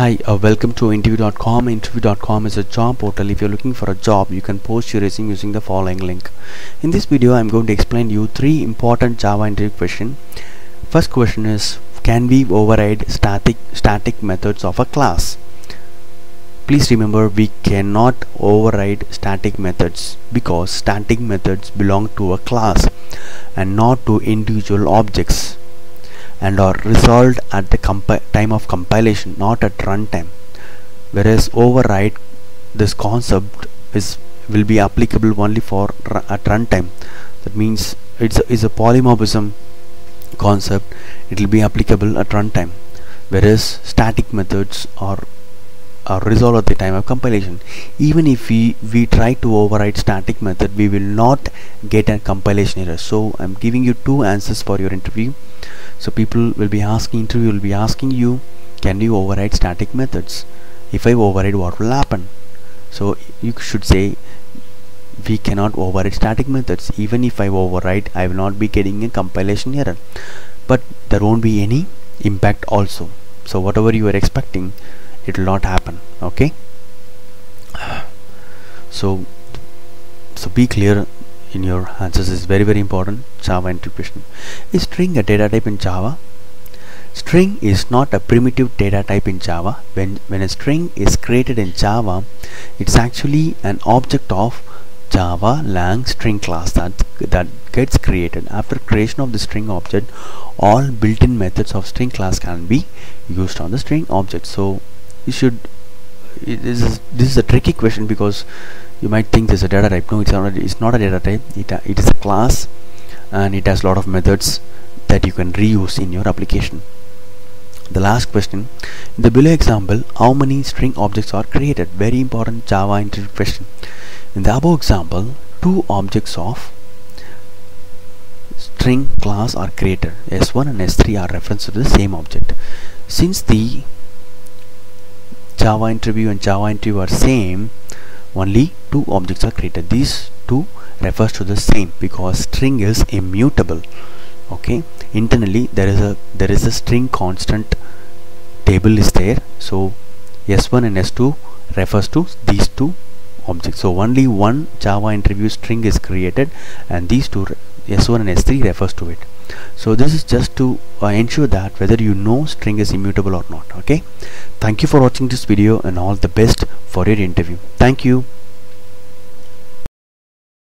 Hi, uh, welcome to interview.com. Interview.com is a job portal. If you're looking for a job, you can post your resume using the following link. In this video, I'm going to explain you three important Java interview question. First question is, can we override static static methods of a class? Please remember we cannot override static methods because static methods belong to a class and not to individual objects and are resolved at the time of compilation not at runtime. Whereas override this concept is will be applicable only for at runtime. That means it's a, it's a polymorphism concept. It will be applicable at runtime. Whereas static methods are Uh, are resolved at the time of compilation. Even if we we try to override static method we will not get a compilation error. So I'm giving you two answers for your interview. So people will be asking interview will be asking you can you override static methods? If I override what will happen? So you should say we cannot override static methods. Even if I override I will not be getting a compilation error. But there won't be any impact also. So whatever you are expecting it will not happen okay? So so be clear in your answers. Is very very important Java interpretation. Is string a data type in Java? String is not a primitive data type in Java. When when a string is created in Java it's actually an object of Java lang string class that that gets created. After creation of the string object all built-in methods of string class can be used on the string object. So you should this is this is a tricky question because you might think there's a data type. No it's not it's not a data type. It, uh, it is a class and it has a lot of methods that you can reuse in your application. The last question in the below example how many string objects are created? Very important java interview question. In the above example two objects of string class are created. S1 and s3 are referenced to the same object. Since the java interview and java interview are same only two objects are created. These two refers to the same because string is immutable okay? Internally there is a there is a string constant table is there. So s1 and s2 refers to these two objects. So only one java interview string is created and these two s1 and s3 refers to it. So this is just to uh, ensure that whether you know string is immutable or not okay? Thank you for watching this video and all the best for your interview. Thank you